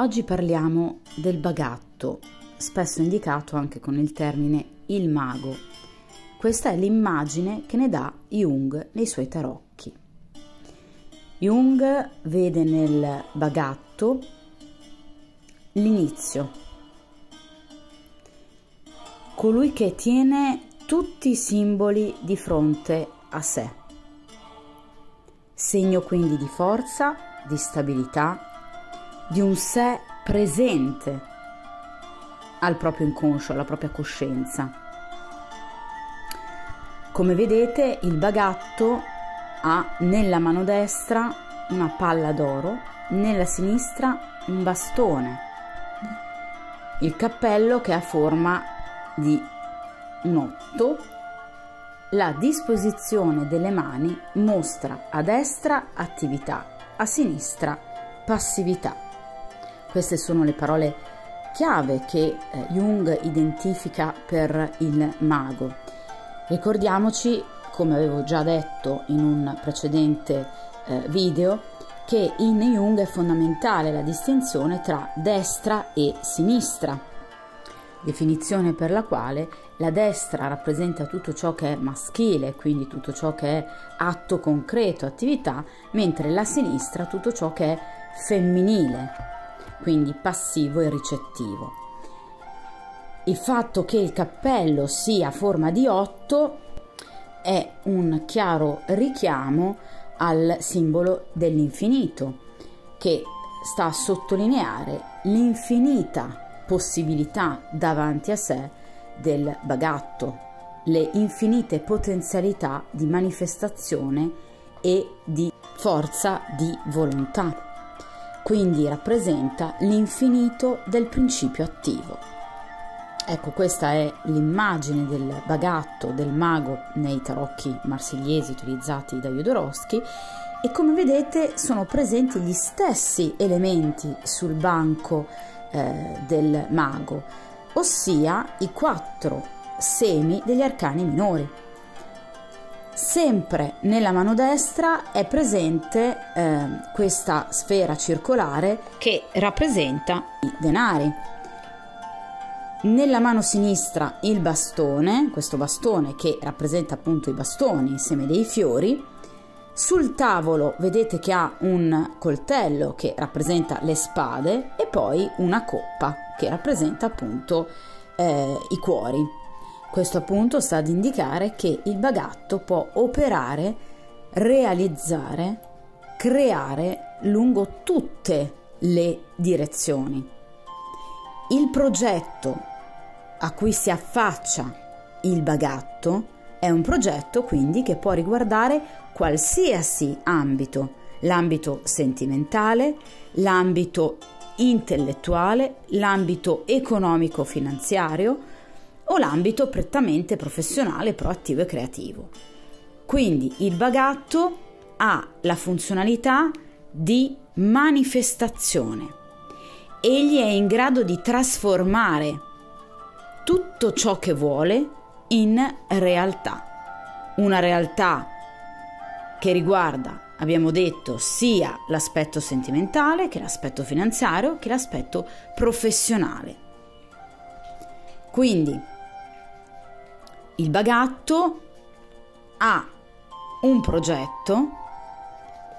Oggi parliamo del bagatto, spesso indicato anche con il termine il mago. Questa è l'immagine che ne dà Jung nei suoi tarocchi. Jung vede nel bagatto l'inizio, colui che tiene tutti i simboli di fronte a sé. Segno quindi di forza, di stabilità, di un sé presente al proprio inconscio, alla propria coscienza. Come vedete il bagatto ha nella mano destra una palla d'oro, nella sinistra un bastone, il cappello che ha forma di un otto, la disposizione delle mani mostra a destra attività, a sinistra passività. Queste sono le parole chiave che eh, Jung identifica per il mago. Ricordiamoci, come avevo già detto in un precedente eh, video, che in Jung è fondamentale la distinzione tra destra e sinistra, definizione per la quale la destra rappresenta tutto ciò che è maschile, quindi tutto ciò che è atto concreto, attività, mentre la sinistra tutto ciò che è femminile, quindi passivo e ricettivo. Il fatto che il cappello sia a forma di 8 è un chiaro richiamo al simbolo dell'infinito che sta a sottolineare l'infinita possibilità davanti a sé del bagatto, le infinite potenzialità di manifestazione e di forza di volontà quindi rappresenta l'infinito del principio attivo. Ecco, questa è l'immagine del bagatto, del mago nei tarocchi marsigliesi utilizzati da Jodorowsky e come vedete sono presenti gli stessi elementi sul banco eh, del mago, ossia i quattro semi degli arcani minori. Sempre nella mano destra è presente eh, questa sfera circolare che rappresenta i denari. Nella mano sinistra il bastone, questo bastone che rappresenta appunto i bastoni insieme dei fiori. Sul tavolo vedete che ha un coltello che rappresenta le spade e poi una coppa che rappresenta appunto eh, i cuori. Questo appunto sta ad indicare che il bagatto può operare, realizzare, creare lungo tutte le direzioni. Il progetto a cui si affaccia il bagatto è un progetto quindi che può riguardare qualsiasi ambito, l'ambito sentimentale, l'ambito intellettuale, l'ambito economico-finanziario, o l'ambito prettamente professionale, proattivo e creativo. Quindi il bagatto ha la funzionalità di manifestazione. Egli è in grado di trasformare tutto ciò che vuole in realtà. Una realtà che riguarda, abbiamo detto, sia l'aspetto sentimentale che l'aspetto finanziario che l'aspetto professionale. Quindi il bagatto ha un progetto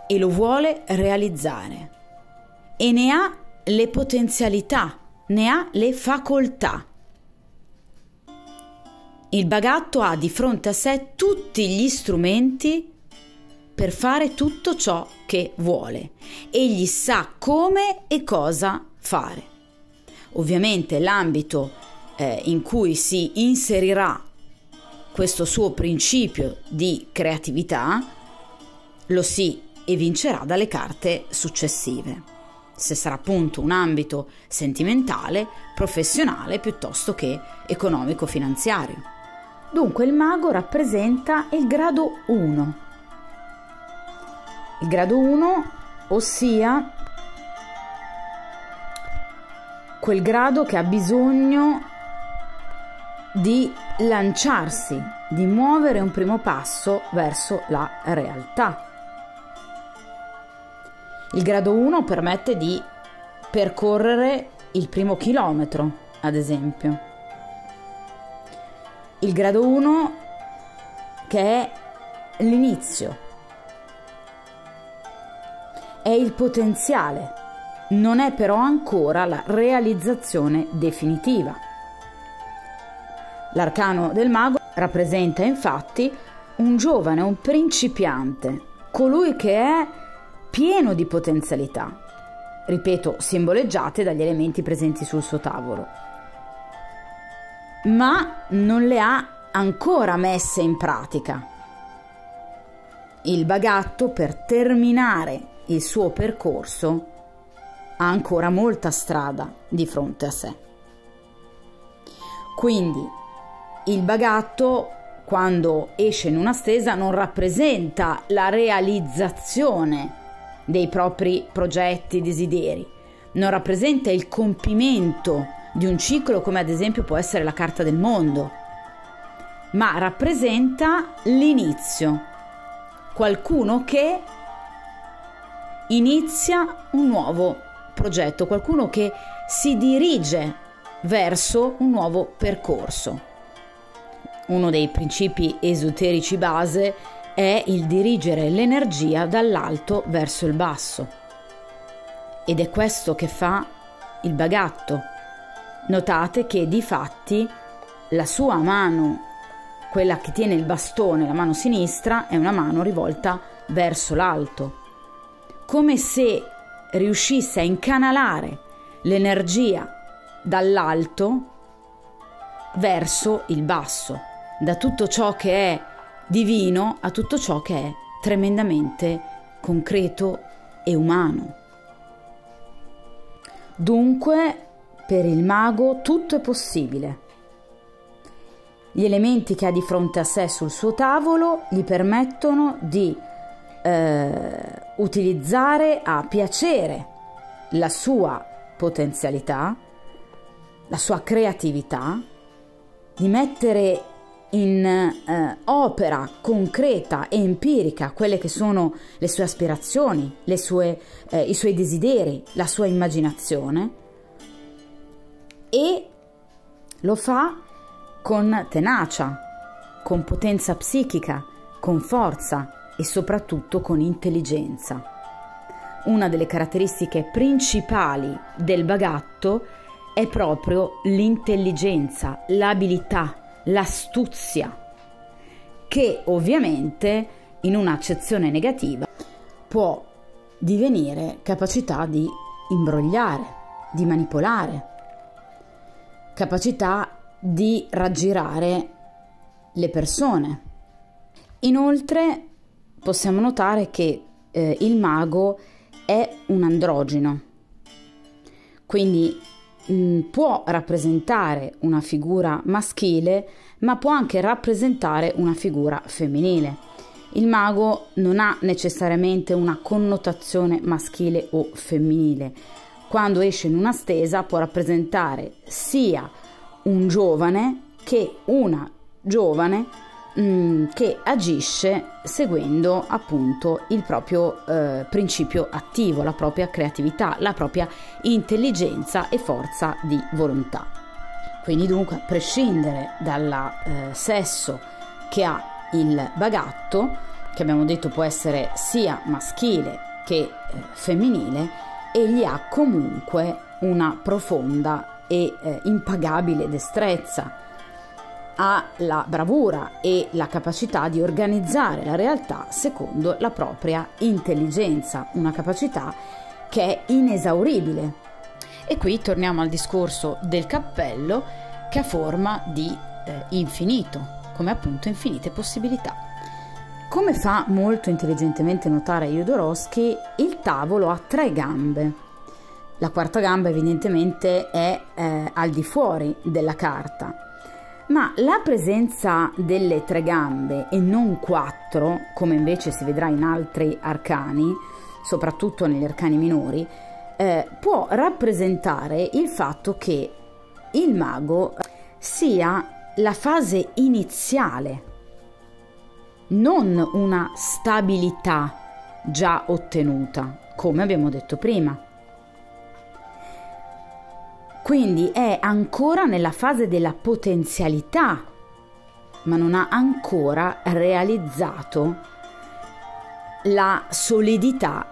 e lo vuole realizzare e ne ha le potenzialità, ne ha le facoltà. Il bagatto ha di fronte a sé tutti gli strumenti per fare tutto ciò che vuole. Egli sa come e cosa fare. Ovviamente l'ambito eh, in cui si inserirà questo suo principio di creatività lo si evincerà dalle carte successive. Se sarà appunto un ambito sentimentale, professionale piuttosto che economico-finanziario. Dunque il mago rappresenta il grado 1. Il grado 1, ossia quel grado che ha bisogno di lanciarsi, di muovere un primo passo verso la realtà. Il grado 1 permette di percorrere il primo chilometro, ad esempio. Il grado 1 che è l'inizio, è il potenziale, non è però ancora la realizzazione definitiva. L'arcano del mago rappresenta infatti un giovane, un principiante, colui che è pieno di potenzialità, ripeto, simboleggiate dagli elementi presenti sul suo tavolo, ma non le ha ancora messe in pratica. Il bagatto per terminare il suo percorso ha ancora molta strada di fronte a sé. Quindi il bagatto quando esce in una stesa non rappresenta la realizzazione dei propri progetti, desideri, non rappresenta il compimento di un ciclo come ad esempio può essere la carta del mondo, ma rappresenta l'inizio, qualcuno che inizia un nuovo progetto, qualcuno che si dirige verso un nuovo percorso. Uno dei principi esoterici base è il dirigere l'energia dall'alto verso il basso. Ed è questo che fa il bagatto. Notate che di fatti la sua mano, quella che tiene il bastone, la mano sinistra, è una mano rivolta verso l'alto, come se riuscisse a incanalare l'energia dall'alto verso il basso, da tutto ciò che è divino a tutto ciò che è tremendamente concreto e umano. Dunque, per il mago tutto è possibile. Gli elementi che ha di fronte a sé sul suo tavolo gli permettono di eh, utilizzare a piacere la sua potenzialità, la sua creatività, di mettere in eh, opera concreta e empirica quelle che sono le sue aspirazioni, le sue, eh, i suoi desideri, la sua immaginazione e lo fa con tenacia, con potenza psichica, con forza e soprattutto con intelligenza. Una delle caratteristiche principali del bagatto è proprio l'intelligenza, l'abilità l'astuzia, che ovviamente in un'accezione negativa può divenire capacità di imbrogliare, di manipolare, capacità di raggirare le persone. Inoltre possiamo notare che eh, il mago è un androgeno, quindi Mm, può rappresentare una figura maschile, ma può anche rappresentare una figura femminile. Il mago non ha necessariamente una connotazione maschile o femminile. Quando esce in una stesa può rappresentare sia un giovane che una giovane Mm, che agisce seguendo appunto il proprio eh, principio attivo, la propria creatività, la propria intelligenza e forza di volontà. Quindi dunque a prescindere dal eh, sesso che ha il bagatto, che abbiamo detto può essere sia maschile che eh, femminile, egli ha comunque una profonda e eh, impagabile destrezza ha la bravura e la capacità di organizzare la realtà secondo la propria intelligenza, una capacità che è inesauribile. E qui torniamo al discorso del cappello che ha forma di eh, infinito, come appunto infinite possibilità. Come fa molto intelligentemente notare Jodorowsky, il tavolo ha tre gambe. La quarta gamba evidentemente è eh, al di fuori della carta ma la presenza delle tre gambe e non quattro, come invece si vedrà in altri arcani, soprattutto negli arcani minori, eh, può rappresentare il fatto che il mago sia la fase iniziale, non una stabilità già ottenuta, come abbiamo detto prima. Quindi è ancora nella fase della potenzialità, ma non ha ancora realizzato la solidità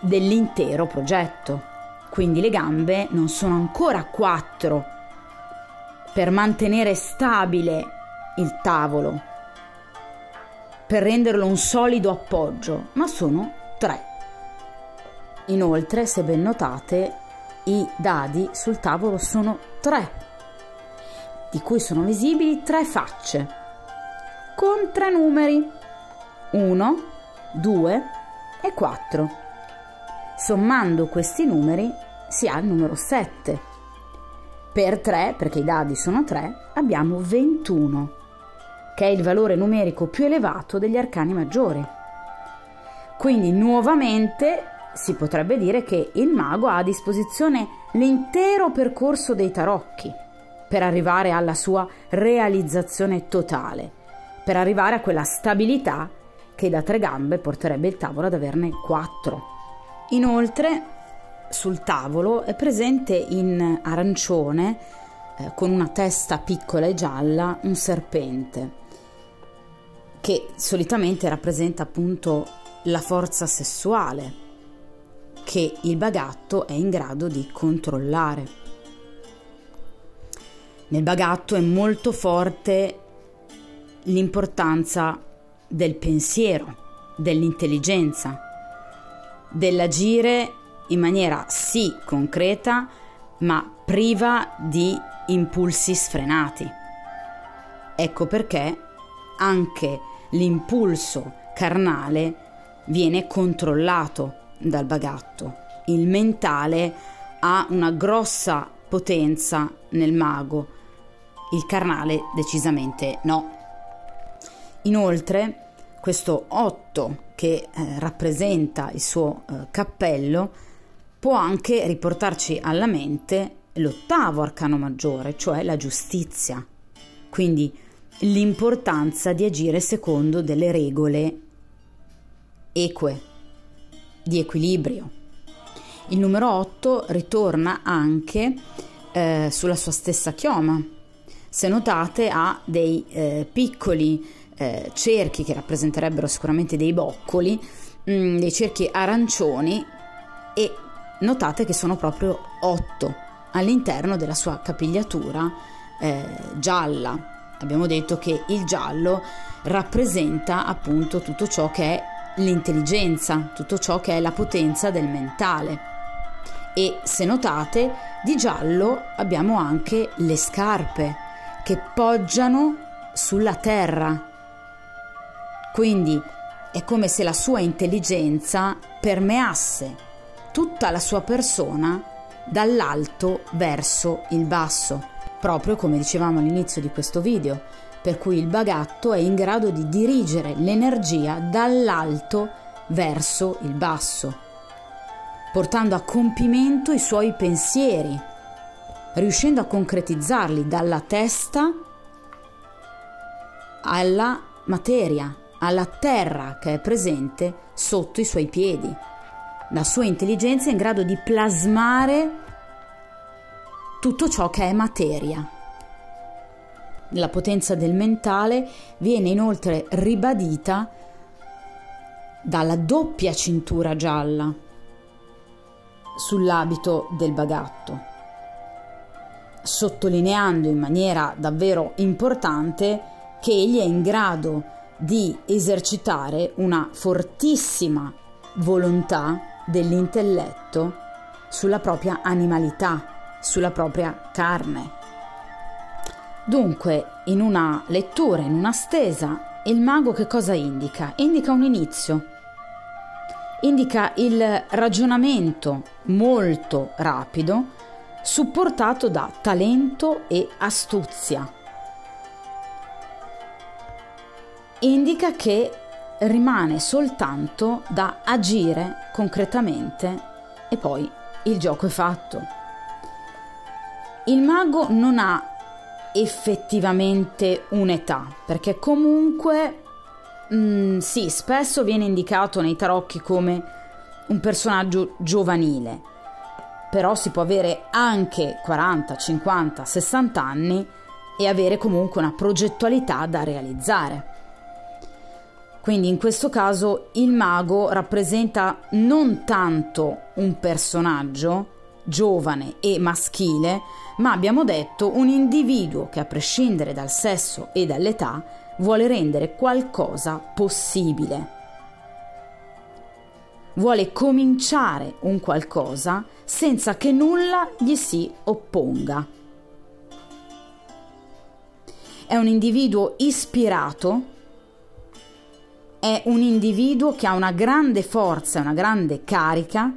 dell'intero progetto. Quindi le gambe non sono ancora quattro per mantenere stabile il tavolo, per renderlo un solido appoggio, ma sono tre. Inoltre, se ben notate, i dadi sul tavolo sono tre, di cui sono visibili tre facce, con tre numeri, 1, 2 e 4. Sommando questi numeri si ha il numero 7. Per 3, perché i dadi sono 3, abbiamo 21, che è il valore numerico più elevato degli arcani maggiori. Quindi nuovamente si potrebbe dire che il mago ha a disposizione l'intero percorso dei tarocchi per arrivare alla sua realizzazione totale, per arrivare a quella stabilità che da tre gambe porterebbe il tavolo ad averne quattro. Inoltre sul tavolo è presente in arancione eh, con una testa piccola e gialla un serpente che solitamente rappresenta appunto la forza sessuale che il bagatto è in grado di controllare. Nel bagatto è molto forte l'importanza del pensiero, dell'intelligenza, dell'agire in maniera sì concreta, ma priva di impulsi sfrenati. Ecco perché anche l'impulso carnale viene controllato dal bagatto. Il mentale ha una grossa potenza nel mago, il carnale decisamente no. Inoltre, questo 8 che eh, rappresenta il suo eh, cappello può anche riportarci alla mente l'ottavo arcano maggiore, cioè la giustizia. Quindi l'importanza di agire secondo delle regole eque di equilibrio. Il numero 8 ritorna anche eh, sulla sua stessa chioma. Se notate ha dei eh, piccoli eh, cerchi che rappresenterebbero sicuramente dei boccoli, mh, mm, dei cerchi arancioni e notate che sono proprio 8 all'interno della sua capigliatura eh, gialla. Abbiamo detto che il giallo rappresenta appunto tutto ciò che è l'intelligenza, tutto ciò che è la potenza del mentale. E se notate, di giallo abbiamo anche le scarpe che poggiano sulla terra. Quindi è come se la sua intelligenza permeasse tutta la sua persona dall'alto verso il basso, proprio come dicevamo all'inizio di questo video, per cui il bagatto è in grado di dirigere l'energia dall'alto verso il basso, portando a compimento i suoi pensieri, riuscendo a concretizzarli dalla testa alla materia, alla terra che è presente sotto i suoi piedi. La sua intelligenza è in grado di plasmare tutto ciò che è materia. La potenza del mentale viene inoltre ribadita dalla doppia cintura gialla sull'abito del bagatto, sottolineando in maniera davvero importante che egli è in grado di esercitare una fortissima volontà dell'intelletto sulla propria animalità, sulla propria carne. Dunque, in una lettura, in una stesa, il mago che cosa indica? Indica un inizio, indica il ragionamento molto rapido, supportato da talento e astuzia. Indica che rimane soltanto da agire concretamente e poi il gioco è fatto. Il mago non ha effettivamente un'età, perché comunque mh, mm, sì, spesso viene indicato nei tarocchi come un personaggio giovanile, però si può avere anche 40, 50, 60 anni e avere comunque una progettualità da realizzare. Quindi in questo caso il mago rappresenta non tanto un personaggio giovane e maschile, ma abbiamo detto un individuo che a prescindere dal sesso e dall'età vuole rendere qualcosa possibile. Vuole cominciare un qualcosa senza che nulla gli si opponga. È un individuo ispirato è un individuo che ha una grande forza, una grande carica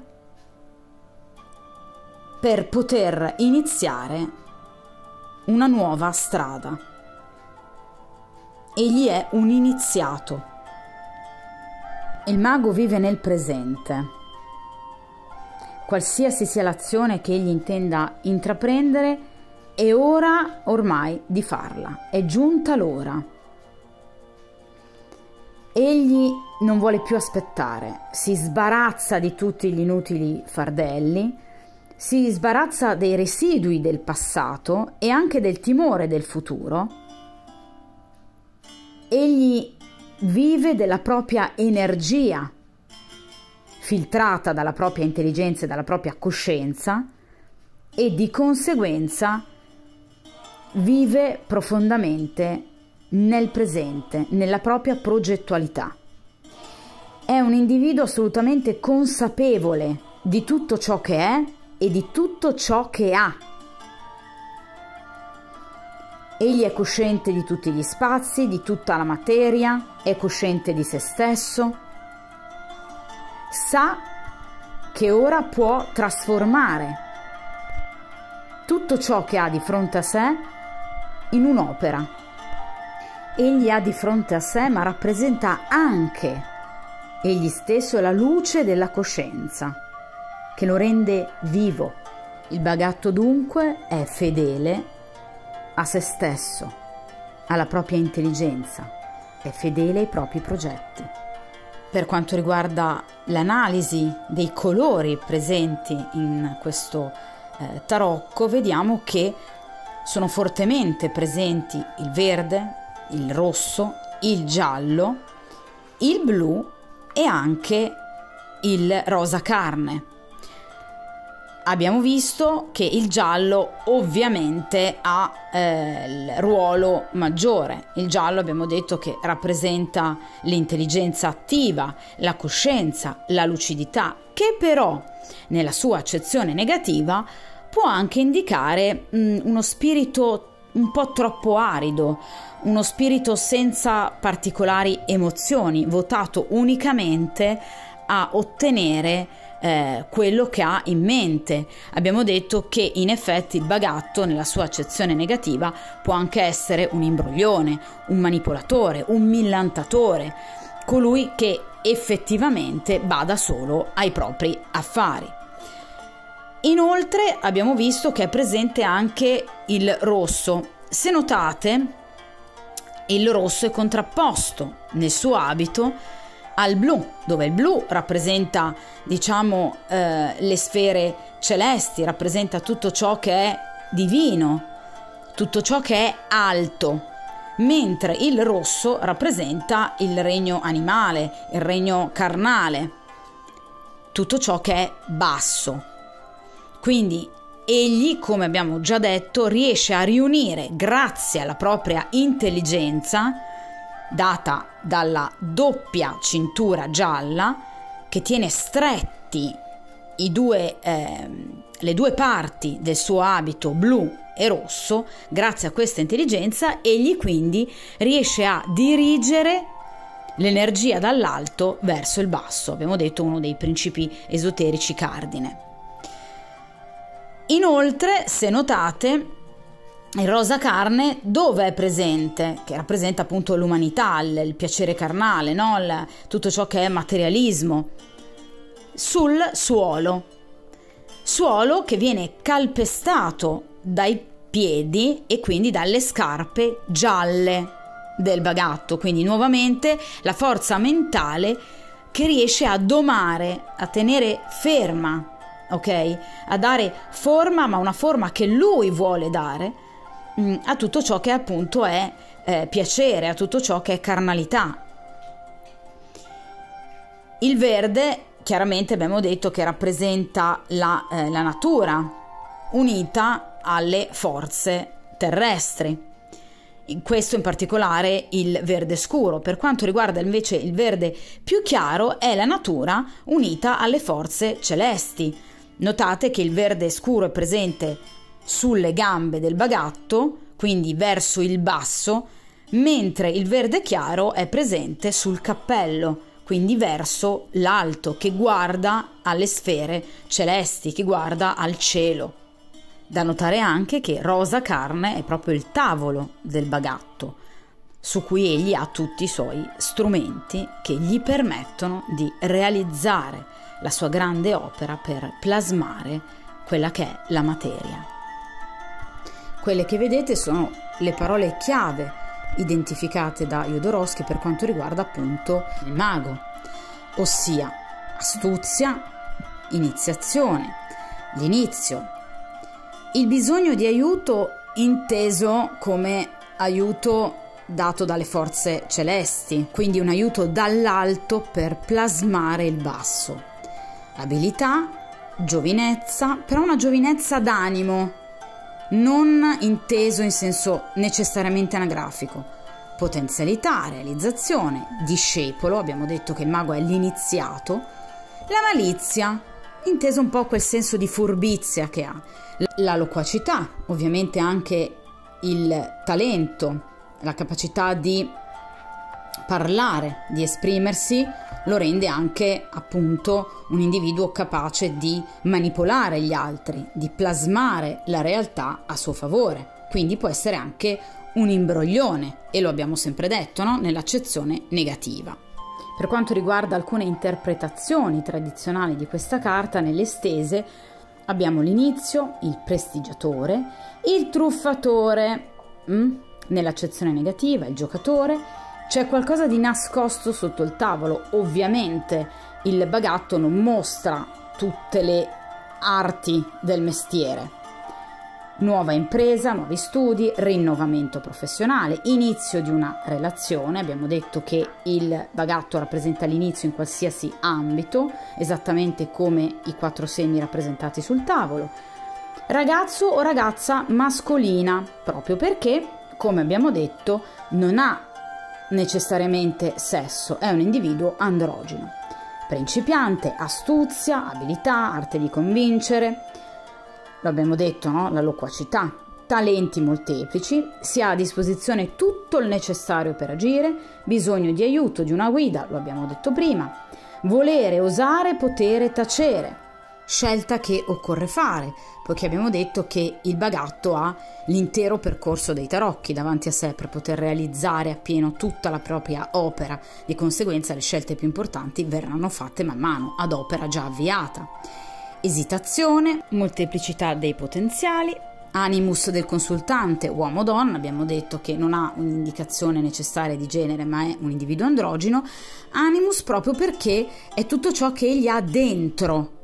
per poter iniziare una nuova strada. Egli è un iniziato. Il mago vive nel presente. Qualsiasi sia l'azione che egli intenda intraprendere, è ora ormai di farla. È giunta l'ora. Egli non vuole più aspettare, si sbarazza di tutti gli inutili fardelli, si sbarazza dei residui del passato e anche del timore del futuro. Egli vive della propria energia, filtrata dalla propria intelligenza e dalla propria coscienza, e di conseguenza vive profondamente nel presente, nella propria progettualità. È un individuo assolutamente consapevole di tutto ciò che è e di tutto ciò che ha. Egli è cosciente di tutti gli spazi, di tutta la materia, è cosciente di se stesso, sa che ora può trasformare tutto ciò che ha di fronte a sé in un'opera egli ha di fronte a sé, ma rappresenta anche egli stesso la luce della coscienza, che lo rende vivo. Il bagatto dunque è fedele a se stesso, alla propria intelligenza, è fedele ai propri progetti. Per quanto riguarda l'analisi dei colori presenti in questo eh, tarocco, vediamo che sono fortemente presenti il verde, il rosso, il giallo, il blu e anche il rosa carne. Abbiamo visto che il giallo ovviamente ha eh, il ruolo maggiore. Il giallo abbiamo detto che rappresenta l'intelligenza attiva, la coscienza, la lucidità, che però nella sua accezione negativa può anche indicare mh, mm, uno spirito un po' troppo arido, uno spirito senza particolari emozioni, votato unicamente a ottenere eh, quello che ha in mente. Abbiamo detto che in effetti il bagatto, nella sua accezione negativa, può anche essere un imbroglione, un manipolatore, un millantatore, colui che effettivamente bada solo ai propri affari. Inoltre abbiamo visto che è presente anche il rosso. Se notate, il rosso è contrapposto nel suo abito al blu, dove il blu rappresenta, diciamo, eh, le sfere celesti, rappresenta tutto ciò che è divino, tutto ciò che è alto, mentre il rosso rappresenta il regno animale, il regno carnale, tutto ciò che è basso. Quindi egli, come abbiamo già detto, riesce a riunire, grazie alla propria intelligenza, data dalla doppia cintura gialla, che tiene stretti due, eh, le due parti del suo abito blu e rosso, grazie a questa intelligenza, egli quindi riesce a dirigere l'energia dall'alto verso il basso, abbiamo detto uno dei principi esoterici cardine. Inoltre, se notate, il rosa carne dove è presente? Che rappresenta appunto l'umanità, il, il piacere carnale, no? il, tutto ciò che è materialismo. Sul suolo. Suolo che viene calpestato dai piedi e quindi dalle scarpe gialle del bagatto. Quindi nuovamente la forza mentale che riesce a domare, a tenere ferma ok? A dare forma, ma una forma che lui vuole dare mm, a tutto ciò che appunto è eh, piacere, a tutto ciò che è carnalità. Il verde chiaramente abbiamo detto che rappresenta la, eh, la natura unita alle forze terrestri. In questo in particolare il verde scuro. Per quanto riguarda invece il verde più chiaro è la natura unita alle forze celesti. Notate che il verde scuro è presente sulle gambe del bagatto, quindi verso il basso, mentre il verde chiaro è presente sul cappello, quindi verso l'alto, che guarda alle sfere celesti, che guarda al cielo. Da notare anche che rosa carne è proprio il tavolo del bagatto, su cui egli ha tutti i suoi strumenti che gli permettono di realizzare la sua grande opera per plasmare quella che è la materia. Quelle che vedete sono le parole chiave identificate da Jodorowsky per quanto riguarda appunto il mago, ossia astuzia, iniziazione, l'inizio, il bisogno di aiuto inteso come aiuto dato dalle forze celesti, quindi un aiuto dall'alto per plasmare il basso. Abilità, giovinezza, però una giovinezza d'animo, non inteso in senso necessariamente anagrafico. Potenzialità, realizzazione, discepolo, abbiamo detto che il mago è l'iniziato. La malizia, inteso un po' quel senso di furbizia che ha la loquacità, ovviamente anche il talento, la capacità di parlare, di esprimersi, lo rende anche appunto un individuo capace di manipolare gli altri, di plasmare la realtà a suo favore. Quindi può essere anche un imbroglione, e lo abbiamo sempre detto, no? nell'accezione negativa. Per quanto riguarda alcune interpretazioni tradizionali di questa carta, nelle stese abbiamo l'inizio, il prestigiatore, il truffatore, mm? nell'accezione negativa, il giocatore, c'è qualcosa di nascosto sotto il tavolo. Ovviamente il bagatto non mostra tutte le arti del mestiere, nuova impresa, nuovi studi, rinnovamento professionale, inizio di una relazione. Abbiamo detto che il bagatto rappresenta l'inizio in qualsiasi ambito, esattamente come i quattro semi rappresentati sul tavolo. Ragazzo o ragazza mascolina, proprio perché, come abbiamo detto, non ha necessariamente sesso, è un individuo androgeno. Principiante, astuzia, abilità, arte di convincere, lo abbiamo detto, no? la loquacità, talenti molteplici, si ha a disposizione tutto il necessario per agire, bisogno di aiuto, di una guida, lo abbiamo detto prima, volere, osare, potere, tacere, scelta che occorre fare, poiché abbiamo detto che il bagatto ha l'intero percorso dei tarocchi davanti a sé per poter realizzare appieno tutta la propria opera, di conseguenza le scelte più importanti verranno fatte man mano, ad opera già avviata. Esitazione, molteplicità dei potenziali, animus del consultante uomo-donna, abbiamo detto che non ha un'indicazione necessaria di genere ma è un individuo androgeno, animus proprio perché è tutto ciò che egli ha dentro,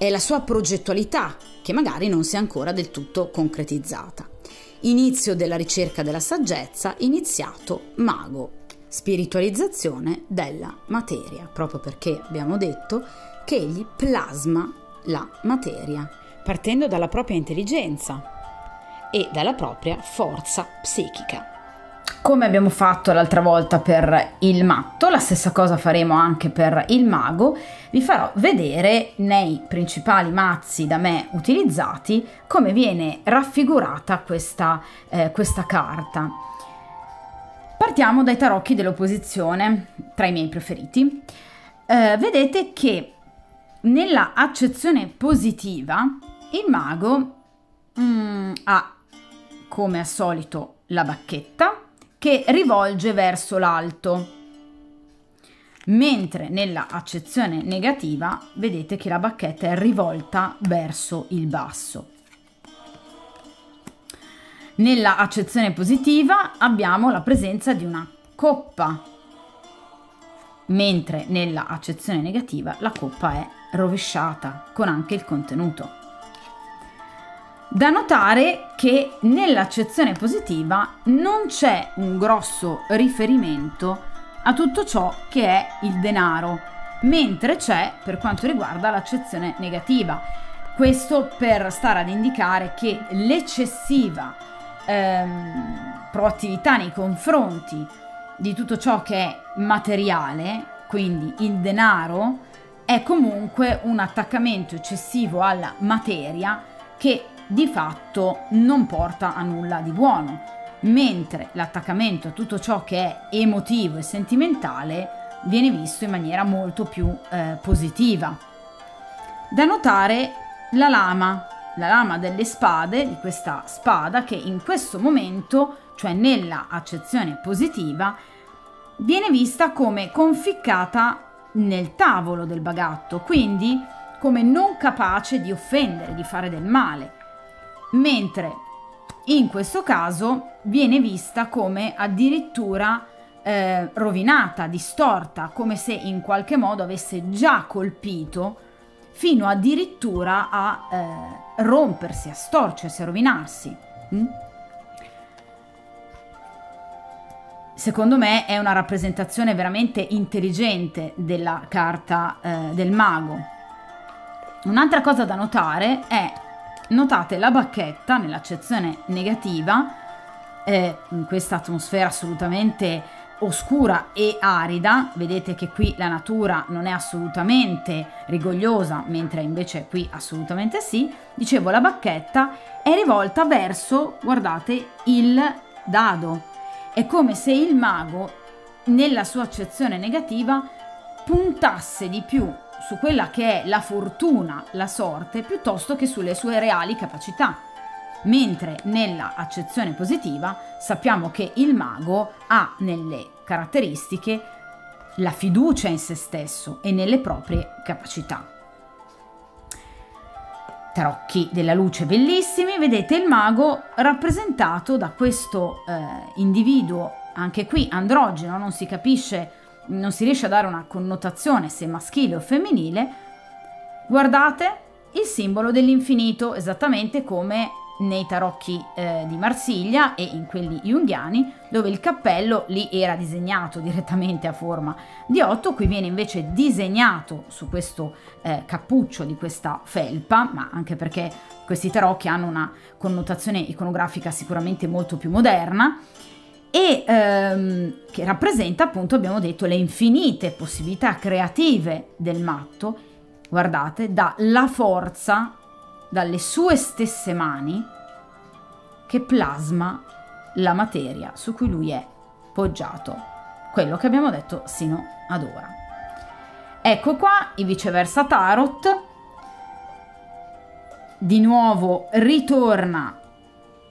è la sua progettualità che magari non si è ancora del tutto concretizzata. Inizio della ricerca della saggezza, iniziato mago, spiritualizzazione della materia, proprio perché abbiamo detto che egli plasma la materia, partendo dalla propria intelligenza e dalla propria forza psichica. Come abbiamo fatto l'altra volta per il matto, la stessa cosa faremo anche per il mago. Vi farò vedere nei principali mazzi da me utilizzati come viene raffigurata questa, eh, questa carta. Partiamo dai tarocchi dell'opposizione, tra i miei preferiti. Eh, vedete che nella accezione positiva, il mago mm, ha, come al solito, la bacchetta che rivolge verso l'alto, mentre nella accezione negativa vedete che la bacchetta è rivolta verso il basso. Nella accezione positiva abbiamo la presenza di una coppa, mentre nella accezione negativa la coppa è rovesciata con anche il contenuto. Da notare che nell'accezione positiva non c'è un grosso riferimento a tutto ciò che è il denaro, mentre c'è per quanto riguarda l'accezione negativa. Questo per stare ad indicare che l'eccessiva ehm, proattività nei confronti di tutto ciò che è materiale, quindi il denaro, è comunque un attaccamento eccessivo alla materia che di fatto non porta a nulla di buono, mentre l'attaccamento a tutto ciò che è emotivo e sentimentale viene visto in maniera molto più eh, positiva. Da notare la lama, la lama delle spade, di questa spada che in questo momento, cioè nella accezione positiva, viene vista come conficcata nel tavolo del bagatto, quindi come non capace di offendere, di fare del male mentre in questo caso viene vista come addirittura eh, rovinata, distorta, come se in qualche modo avesse già colpito fino addirittura a eh, rompersi, a storcersi, a rovinarsi. Mm? Secondo me è una rappresentazione veramente intelligente della carta eh, del mago. Un'altra cosa da notare è notate la bacchetta nell'accezione negativa, eh, in questa atmosfera assolutamente oscura e arida, vedete che qui la natura non è assolutamente rigogliosa, mentre invece qui assolutamente sì, dicevo la bacchetta è rivolta verso, guardate, il dado. È come se il mago, nella sua accezione negativa, puntasse di più su quella che è la fortuna, la sorte, piuttosto che sulle sue reali capacità. Mentre nella accezione positiva sappiamo che il mago ha nelle caratteristiche la fiducia in se stesso e nelle proprie capacità. Tarocchi della luce bellissimi, vedete il mago rappresentato da questo eh, individuo, anche qui androgeno, non si capisce non si riesce a dare una connotazione se maschile o femminile, guardate il simbolo dell'infinito, esattamente come nei tarocchi eh, di Marsiglia e in quelli junghiani, dove il cappello lì era disegnato direttamente a forma di 8, qui viene invece disegnato su questo eh, cappuccio di questa felpa, ma anche perché questi tarocchi hanno una connotazione iconografica sicuramente molto più moderna e ehm, che rappresenta appunto, abbiamo detto, le infinite possibilità creative del matto, guardate, dalla forza, dalle sue stesse mani, che plasma la materia su cui lui è poggiato, quello che abbiamo detto sino ad ora. Ecco qua il viceversa tarot, di nuovo ritorna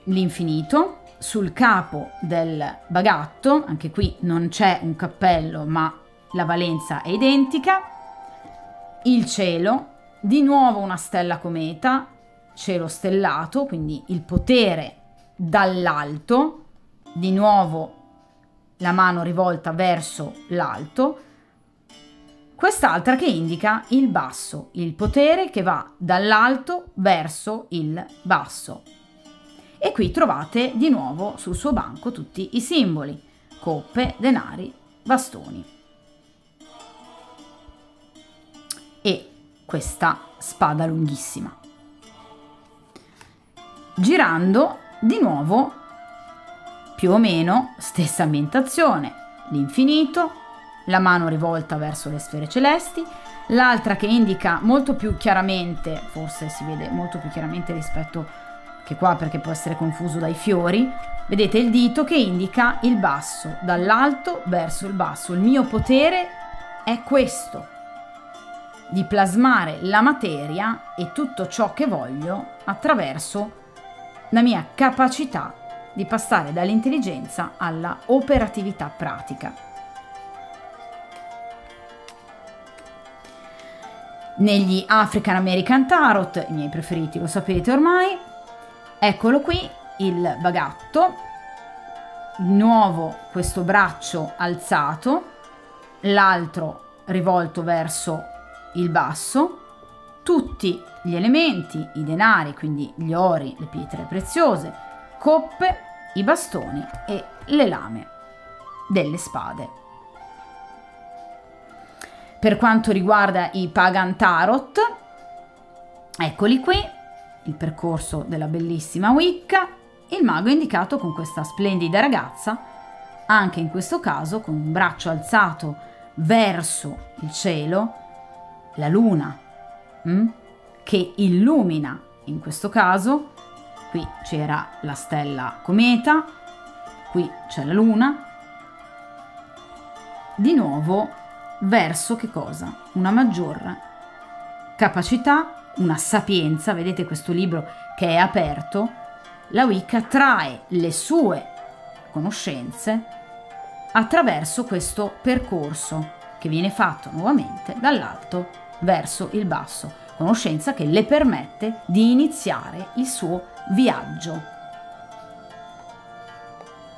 l'infinito, sul capo del bagatto, anche qui non c'è un cappello ma la valenza è identica, il cielo, di nuovo una stella cometa, cielo stellato, quindi il potere dall'alto, di nuovo la mano rivolta verso l'alto, quest'altra che indica il basso, il potere che va dall'alto verso il basso. E qui trovate di nuovo sul suo banco tutti i simboli, coppe, denari, bastoni. E questa spada lunghissima. Girando di nuovo più o meno stessa ambientazione, l'infinito, la mano rivolta verso le sfere celesti, l'altra che indica molto più chiaramente, forse si vede molto più chiaramente rispetto a che qua perché può essere confuso dai fiori, vedete il dito che indica il basso, dall'alto verso il basso. Il mio potere è questo, di plasmare la materia e tutto ciò che voglio attraverso la mia capacità di passare dall'intelligenza alla operatività pratica. Negli African American Tarot, i miei preferiti lo sapete ormai, Eccolo qui il bagatto, nuovo questo braccio alzato, l'altro rivolto verso il basso, tutti gli elementi, i denari, quindi gli ori, le pietre preziose, coppe, i bastoni e le lame delle spade. Per quanto riguarda i Pagan Tarot, eccoli qui, il percorso della bellissima Wicca, il mago è indicato con questa splendida ragazza, anche in questo caso con un braccio alzato verso il cielo, la luna, hm, che illumina in questo caso, qui c'era la stella cometa, qui c'è la luna, di nuovo verso che cosa? Una maggior capacità, una sapienza, vedete questo libro che è aperto, la Wicca trae le sue conoscenze attraverso questo percorso che viene fatto nuovamente dall'alto verso il basso, conoscenza che le permette di iniziare il suo viaggio.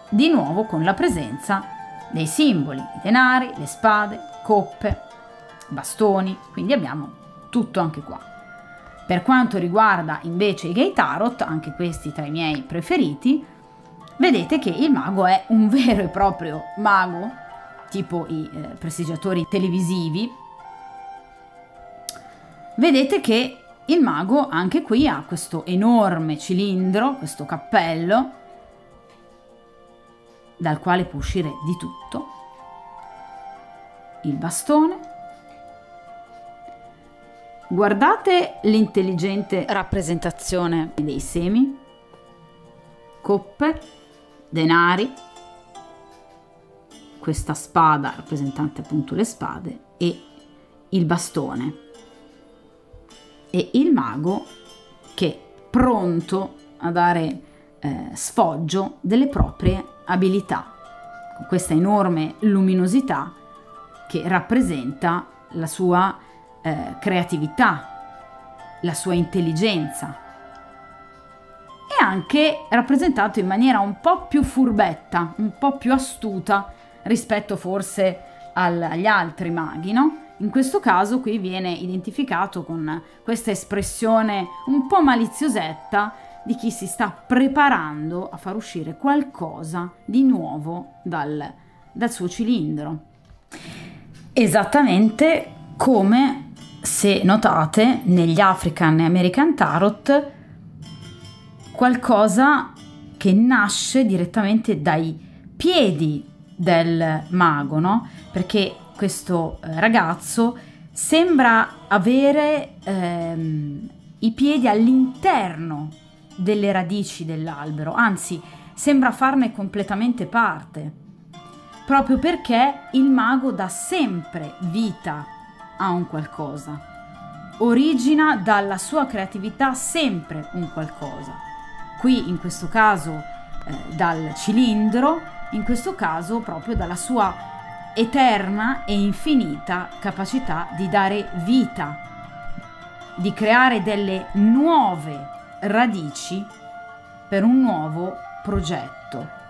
Di nuovo con la presenza dei simboli, i denari, le spade, coppe, bastoni, quindi abbiamo tutto anche qua. Per quanto riguarda invece i gay tarot, anche questi tra i miei preferiti, vedete che il mago è un vero e proprio mago, tipo i eh, prestigiatori televisivi. Vedete che il mago anche qui ha questo enorme cilindro, questo cappello, dal quale può uscire di tutto, il bastone. Guardate l'intelligente rappresentazione. dei semi, coppe, denari, questa spada rappresentante appunto le spade e il bastone. E il mago che è pronto a dare eh, sfoggio delle proprie abilità. Con questa enorme luminosità che rappresenta la sua eh, creatività, la sua intelligenza e anche rappresentato in maniera un po' più furbetta, un po' più astuta rispetto forse al, agli altri maghi, no? In questo caso qui viene identificato con questa espressione un po' maliziosetta di chi si sta preparando a far uscire qualcosa di nuovo dal, dal suo cilindro. Esattamente come se notate negli African e American Tarot qualcosa che nasce direttamente dai piedi del mago, no? Perché questo eh, ragazzo sembra avere ehm, i piedi all'interno delle radici dell'albero, anzi sembra farne completamente parte proprio perché il mago dà sempre vita a un qualcosa, origina dalla sua creatività sempre un qualcosa. Qui in questo caso eh, dal cilindro, in questo caso proprio dalla sua eterna e infinita capacità di dare vita, di creare delle nuove radici per un nuovo progetto